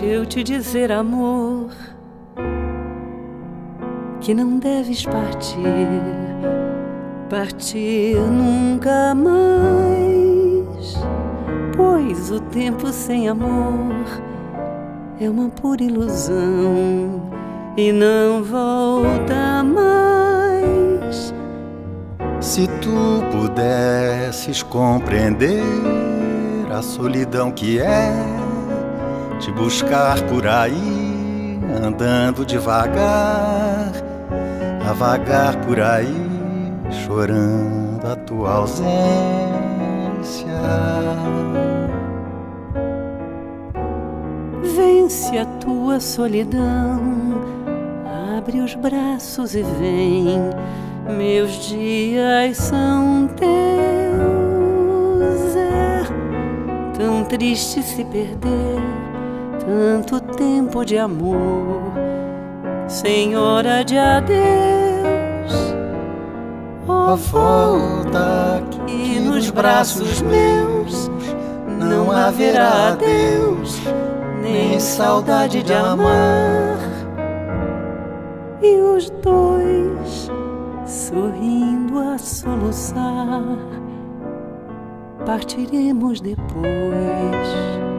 Deixa eu te dizer, amor, que não deves partir, partir nunca mais, pois o tempo sem amor é uma pura ilusão e não volta mais. Se tu pudesses compreender a solidão que é te buscar por aí, andando devagar, a vagar por aí, chorando a tua ausência. Vence a tua solidão, abre os braços e vem. Meus dias são teus, é tão triste se perder tanto tempo de amor, Senhora de adeus. Oh, volta aqui nos braços meus, não haverá adeus, nem saudade de amar. E os dois sorrindo a soluçar, partiremos depois